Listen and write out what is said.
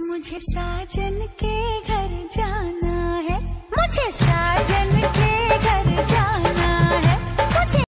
मुझे साजन के